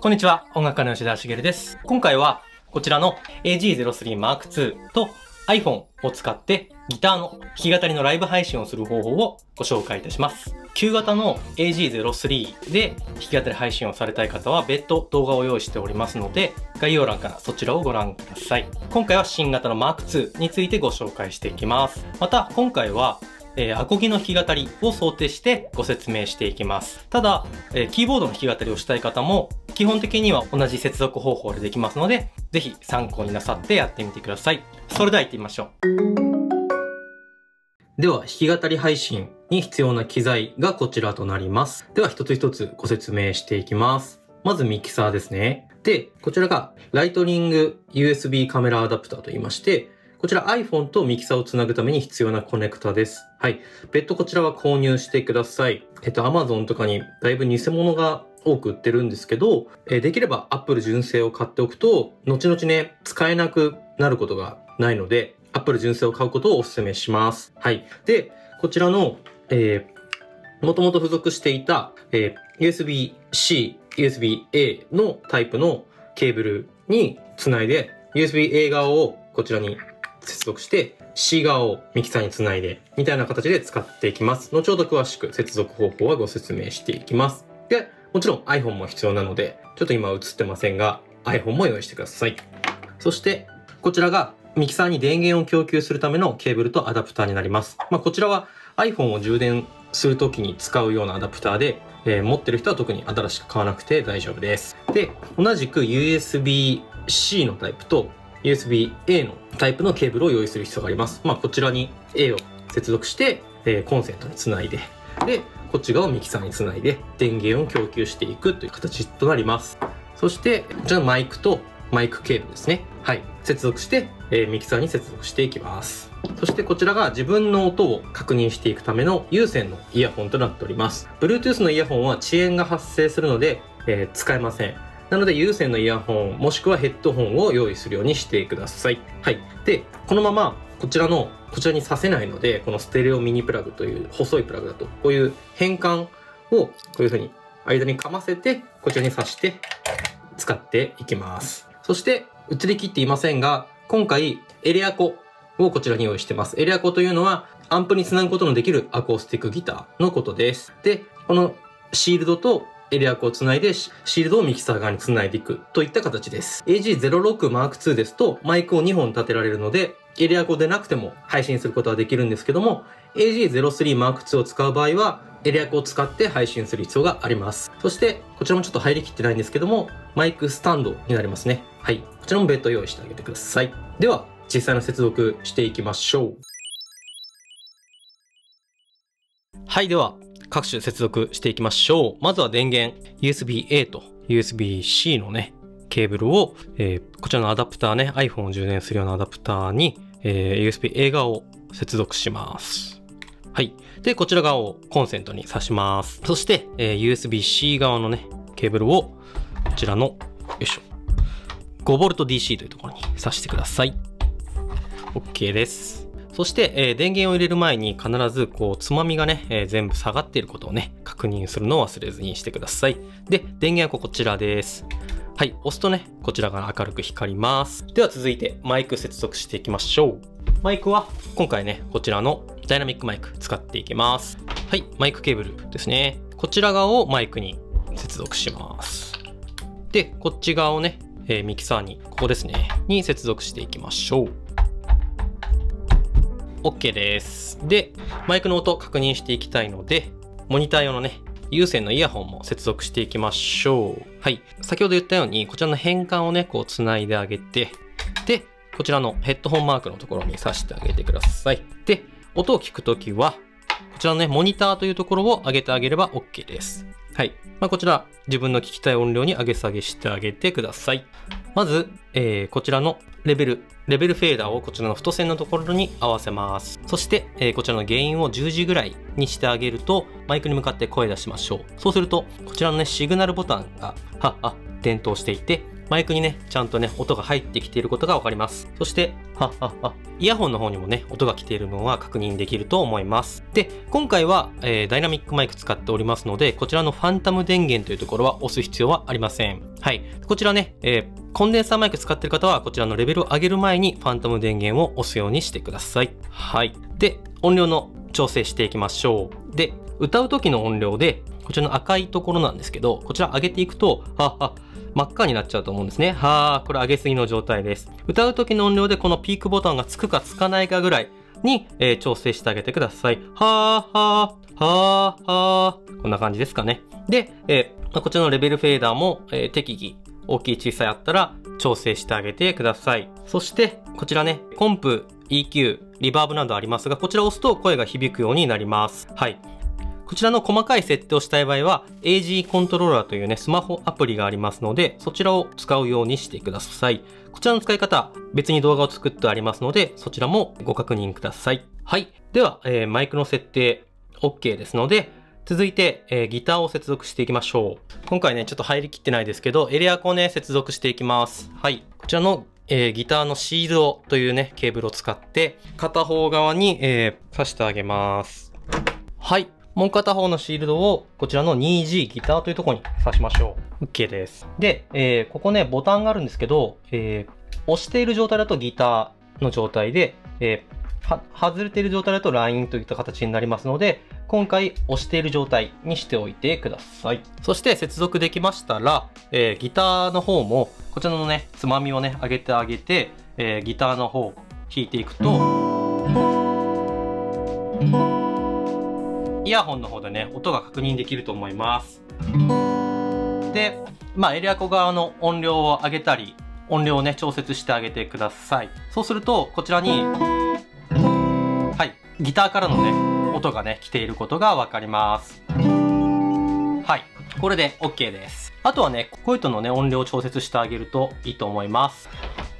こんにちは、音楽家の吉田茂です。今回は、こちらの AG03 Mark II と iPhone を使ってギターの弾き語りのライブ配信をする方法をご紹介いたします。旧型の AG03 で弾き語り配信をされたい方は別途動画を用意しておりますので、概要欄からそちらをご覧ください。今回は新型の Mark II についてご紹介していきます。また、今回はえー、アコギの弾き語りを想定してご説明していきます。ただ、えー、キーボードの弾き語りをしたい方も、基本的には同じ接続方法でできますので、ぜひ参考になさってやってみてください。それでは行ってみましょう。では、弾き語り配信に必要な機材がこちらとなります。では、一つ一つご説明していきます。まずミキサーですね。で、こちらがライトニング USB カメラアダプターと言いまして、こちら iPhone とミキサーをつなぐために必要なコネクタです。はい。別途こちらは購入してください。えっと、Amazon とかにだいぶ偽物が多く売ってるんですけど、えできれば Apple 純正を買っておくと、後々ね、使えなくなることがないので、Apple 純正を買うことをお勧めします。はい。で、こちらの、えー、もともと付属していた、えー、USB-C、USB-A のタイプのケーブルにつないで、USB-A 側をこちらに接続して C 側をミキサーにつないでみたいな形で使っていきます。後ほど詳しく接続方法はご説明していきます。で、もちろん iPhone も必要なので、ちょっと今映ってませんが iPhone も用意してください。そしてこちらがミキサーに電源を供給するためのケーブルとアダプターになります。まあ、こちらは iPhone を充電するときに使うようなアダプターで、えー、持ってる人は特に新しく買わなくて大丈夫です。で、同じく USB-C のタイプと USB-A のタイプのケーブルを用意する必要があります。まあ、こちらに A を接続して、えー、コンセントにつないで、で、こっち側をミキサーにつないで電源を供給していくという形となります。そして、こちらのマイクとマイクケーブルですね。はい。接続して、えー、ミキサーに接続していきます。そしてこちらが自分の音を確認していくための有線のイヤホンとなっております。Bluetooth のイヤホンは遅延が発生するので、えー、使えません。なので有線のイヤホンもしくはヘッドホンを用意するようにしてください。はい。で、このままこちらの、こちらにさせないので、このステレオミニプラグという細いプラグだと、こういう変換をこういうふうに間にかませて、こちらに挿して使っていきます。そして、映りきっていませんが、今回エレアコをこちらに用意してます。エレアコというのは、アンプにつなぐことのできるアコースティックギターのことです。で、このシールドとエリアコをつないで、シールドをミキサー側につないでいくといった形です。AG06M2 ですと、マイクを2本立てられるので、エリアコでなくても配信することはできるんですけども、AG03M2 を使う場合は、エリアコを使って配信する必要があります。そして、こちらもちょっと入りきってないんですけども、マイクスタンドになりますね。はい。こちらも別途用意してあげてください。では、実際の接続していきましょう。はい、では、各種接続していきましょう。まずは電源 USB-A と USB-C のね、ケーブルを、えー、こちらのアダプターね、iPhone を充電するようなアダプターに、えー、USB-A 側を接続します。はい。で、こちら側をコンセントに挿します。そして、えー、USB-C 側のね、ケーブルを、こちらの、よいしょ。5VDC というところに挿してください。OK です。そして、えー、電源を入れる前に必ず、こう、つまみがね、えー、全部下がっていることをね、確認するのを忘れずにしてください。で、電源はこちらです。はい、押すとね、こちらが明るく光ります。では続いて、マイク接続していきましょう。マイクは、今回ね、こちらのダイナミックマイク使っていきます。はい、マイクケーブルですね。こちら側をマイクに接続します。で、こっち側をね、えー、ミキサーに、ここですね、に接続していきましょう。OK です。で、マイクの音確認していきたいので、モニター用のね、有線のイヤホンも接続していきましょう。はい。先ほど言ったように、こちらの変換をね、こう繋いであげて、で、こちらのヘッドホンマークのところに挿してあげてください。で、音を聞くときは、こちらのね、モニターというところを上げてあげれば OK です。はい。まあ、こちら、自分の聞きたい音量に上げ下げしてあげてください。まず、えー、こちらのレベル、レベルフェーダーをこちらの太線のところに合わせます。そして、えー、こちらの原因を10時ぐらいにしてあげると、マイクに向かって声出しましょう。そうすると、こちらのね、シグナルボタンが、はっは、点灯していて、マイクにね、ちゃんとね、音が入ってきていることがわかります。そして、はっはっは、イヤホンの方にもね、音が来ているのは確認できると思います。で、今回は、えー、ダイナミックマイク使っておりますので、こちらのファンタム電源というところは押す必要はありません。はい。こちらね、えー、コンデンサーマイク使ってる方は、こちらのレベルを上げる前にファントム電源を押すようにしてください。はい。で、音量の調整していきましょう。で、歌う時の音量で、こちらの赤いところなんですけど、こちら上げていくと、はは、真っ赤になっちゃうと思うんですね。はー、これ上げすぎの状態です。歌う時の音量でこのピークボタンがつくかつかないかぐらいに、えー、調整してあげてください。はー、はー、はー、はー。こんな感じですかね。で、えー、こちらのレベルフェーダーも、えー、適宜大きい小さいあったら調整してあげてください。そして、こちらね、コンプ、EQ、リバーブなどありますが、こちらを押すと声が響くようになります。はい。こちらの細かい設定をしたい場合は AG コントローラーというね、スマホアプリがありますので、そちらを使うようにしてください。こちらの使い方、別に動画を作ってありますので、そちらもご確認ください。はい。では、えー、マイクの設定 OK ですので、続いて、えー、ギターを接続していきましょう。今回ね、ちょっと入りきってないですけど、エレアコをね、接続していきます。はい。こちらのえー、ギターのシールドというね、ケーブルを使って、片方側に、えー、挿してあげます。はい。もう片方のシールドをこちらの 2G ギターというところに挿しましょう。OK です。で、えー、ここね、ボタンがあるんですけど、えー、押している状態だとギターの状態で、えー、外れている状態だとラインといった形になりますので、今回押している状態にしておいてください。そして接続できましたら、えー、ギターの方も、こちらのね、つまみをね、上げてあげて、えー、ギターの方弾いていくと、イヤホンの方でね、音が確認できると思います。で、まあ、エリアコ側の音量を上げたり、音量をね、調節してあげてください。そうすると、こちらに、はい、ギターからのね、音がね、来ていることがわかります。はい。これで OK です。あとはね、声とのね、音量を調節してあげるといいと思います。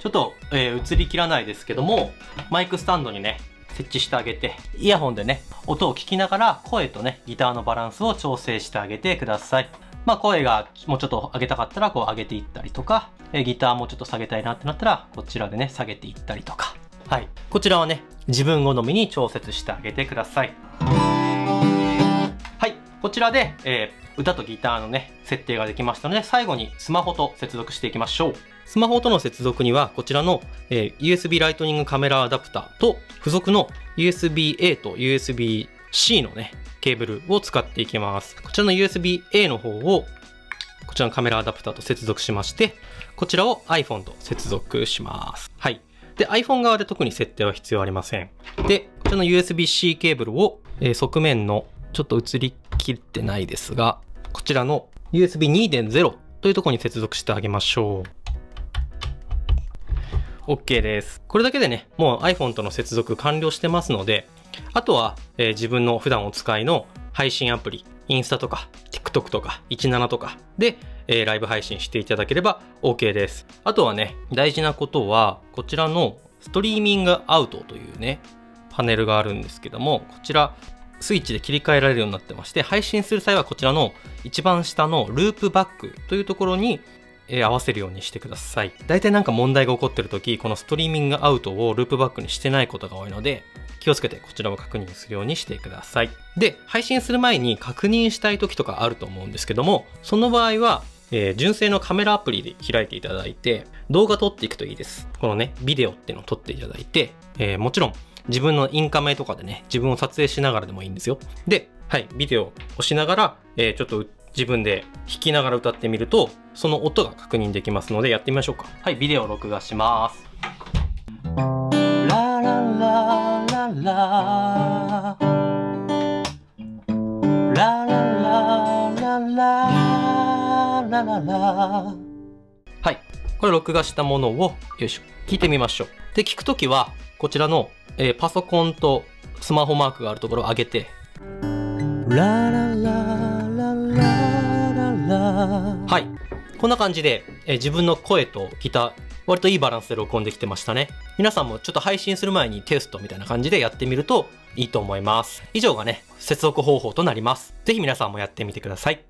ちょっと、えー、映りきらないですけども、マイクスタンドにね、設置してあげて、イヤホンでね、音を聞きながら声とね、ギターのバランスを調整してあげてください。まあ声がもうちょっと上げたかったらこう上げていったりとか、えギターもちょっと下げたいなってなったら、こちらでね、下げていったりとか。はい。こちらはね、自分好みに調節してあげてください。はい。こちらで、えー、歌とギターのね、設定ができましたので、最後にスマホと接続していきましょう。スマホとの接続には、こちらの、え、USB ライトニングカメラアダプターと付属の USB-A と USB-C のね、ケーブルを使っていきます。こちらの USB-A の方を、こちらのカメラアダプターと接続しまして、こちらを iPhone と接続します。はい。で、iPhone 側で特に設定は必要ありません。で、こちらの USB-C ケーブルを、えー、側面の、ちょっと映りきってないですが、こちらの USB2.0 というところに接続してあげましょう。OK です。これだけでね、もう iPhone との接続完了してますので、あとは、えー、自分の普段お使いの配信アプリ、インスタとか、TikTok とか、17とかで、えー、ライブ配信していただければ OK です。あとはね、大事なことは、こちらのストリーミングアウトというね、パネルがあるんですけども、こちら、スイッチで切り替えられるようになってまして、配信する際はこちらの一番下のループバックというところにえー、合わせるようにしてください。大体なんか問題が起こってる時、このストリーミングアウトをループバックにしてないことが多いので、気をつけてこちらを確認するようにしてください。で、配信する前に確認したい時とかあると思うんですけども、その場合は、えー、純正のカメラアプリで開いていただいて、動画撮っていくといいです。このね、ビデオっていうのを撮っていただいて、えー、もちろん自分のインカメとかでね、自分を撮影しながらでもいいんですよ。で、はい、ビデオを押しながら、えー、ちょっと自分で弾きながら歌ってみると、その音が確認できますのでやってみましょうか。はい、ビデオを録画します。ララララララララララララはい。これ録画したものを、よいしょ、聞いてみましょう。で、聞くときは、こちらの、えー、パソコンとスマホマークがあるところを上げて、ラララはい。こんな感じで、え自分の声とギター、割といいバランスで録音できてましたね。皆さんもちょっと配信する前にテストみたいな感じでやってみるといいと思います。以上がね、接続方法となります。ぜひ皆さんもやってみてください。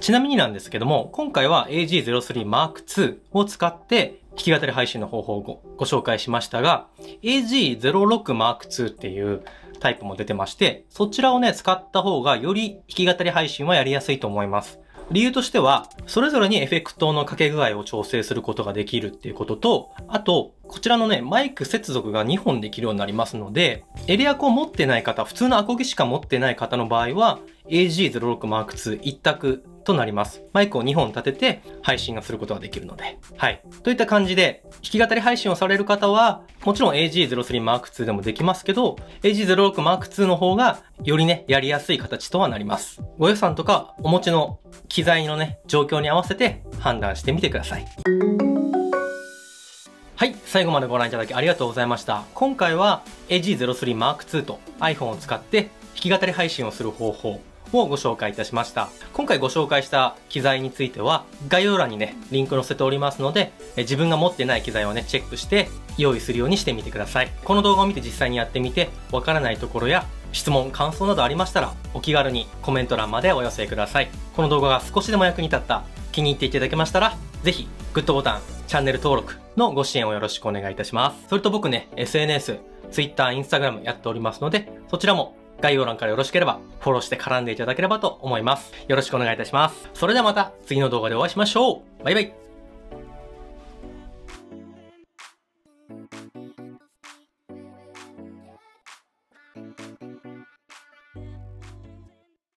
ちなみになんですけども、今回は AG03 Mark II を使って弾き語り配信の方法をごご紹介しましたが、AG06 Mark II っていうタイプも出てまして、そちらをね、使った方がより弾き語り配信はやりやすいと思います。理由としては、それぞれにエフェクトのかけ具合を調整することができるっていうことと、あと、こちらのね、マイク接続が2本できるようになりますので、エリアコを持ってない方、普通のアコギしか持ってない方の場合は、AG06M2 一択となります。マイクを2本立てて配信がすることができるので。はい。といった感じで、弾き語り配信をされる方は、もちろん AG03M2 でもできますけど、AG06M2 の方がよりね、やりやすい形とはなります。ご予算とかお持ちの機材のね、状況に合わせて判断してみてください。はい、最後までご覧いただきありがとうございました。今回は AG03M2 と iPhone を使って弾き語り配信をする方法をご紹介いたしました。今回ご紹介した機材については概要欄にね、リンク載せておりますので、自分が持ってない機材をね、チェックして用意するようにしてみてください。この動画を見て実際にやってみて、わからないところや質問、感想などありましたら、お気軽にコメント欄までお寄せください。この動画が少しでも役に立った、気に入っていただけましたら、ぜひ、グッドボタン、チャンネル登録のご支援をよろしくお願いいたします。それと僕ね、SNS、Twitter、Instagram やっておりますので、そちらも概要欄からよろしければフォローして絡んでいただければと思います。よろしくお願いいたします。それではまた次の動画でお会いしましょう。バイバイ。